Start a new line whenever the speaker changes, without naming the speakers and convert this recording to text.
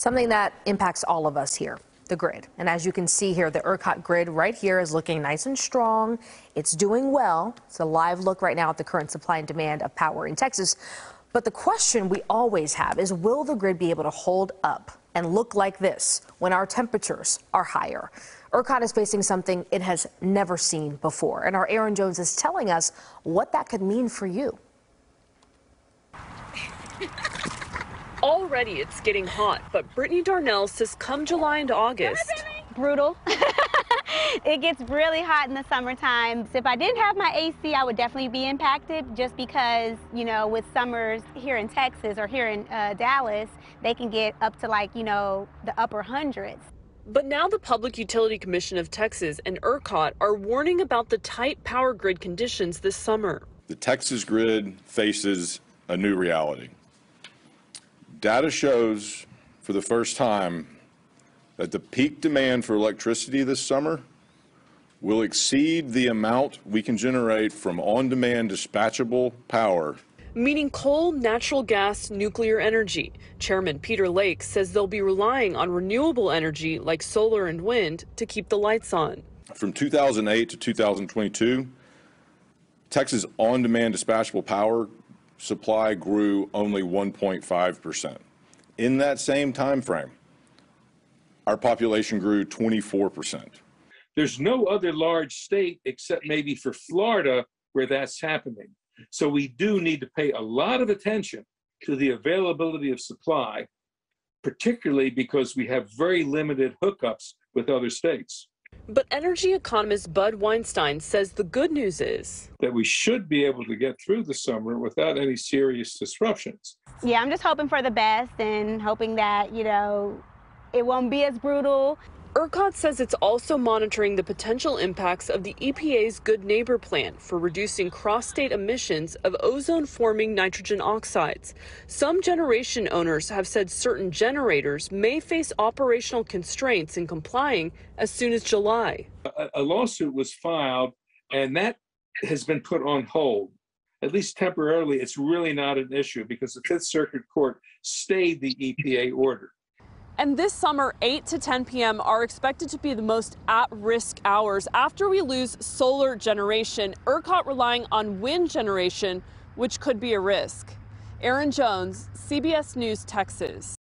Something that impacts all of us here, the grid. And as you can see here, the ERCOT grid right here is looking nice and strong. It's doing well. It's a live look right now at the current supply and demand of power in Texas. But the question we always have is will the grid be able to hold up and look like this when our temperatures are higher? ERCOT is facing something it has never seen before. And our Aaron Jones is telling us what that could mean for you.
Already it's getting hot, but Brittany Darnell says come July and August.
Brutal. it gets really hot in the summertime. So if I didn't have my AC, I would definitely be impacted just because, you know, with summers here in Texas or here in uh, Dallas, they can get up to like, you know, the upper hundreds.
But now the Public Utility Commission of Texas and ERCOT are warning about the tight power grid conditions this summer.
The Texas grid faces a new reality. Data shows for the first time that the peak demand for electricity this summer will exceed the amount we can generate from on-demand dispatchable power
meaning coal, natural gas, nuclear energy. Chairman Peter Lake says they'll be relying on renewable energy like solar and wind to keep the lights on.
From 2008 to 2022, Texas on-demand dispatchable power supply grew only 1.5 percent. In that same time frame, our population grew 24 percent.
There's no other large state except maybe for Florida where that's happening. So we do need to pay a lot of attention to the availability of supply, particularly because we have very limited hookups with other states.
But energy economist Bud Weinstein says the good news is
that we should be able to get through the summer without any serious disruptions.
Yeah, I'm just hoping for the best and hoping that, you know, it won't be as brutal.
ERCOT says it's also monitoring the potential impacts of the EPA's Good Neighbor Plan for reducing cross state emissions of ozone forming nitrogen oxides. Some generation owners have said certain generators may face operational constraints in complying as soon as July.
A, a lawsuit was filed, and that has been put on hold. At least temporarily, it's really not an issue because the Fifth Circuit Court stayed the EPA order.
And this summer, 8 to 10 p.m. are expected to be the most at risk hours after we lose solar generation, ERCOT relying on wind generation, which could be a risk. Aaron Jones, CBS News, Texas.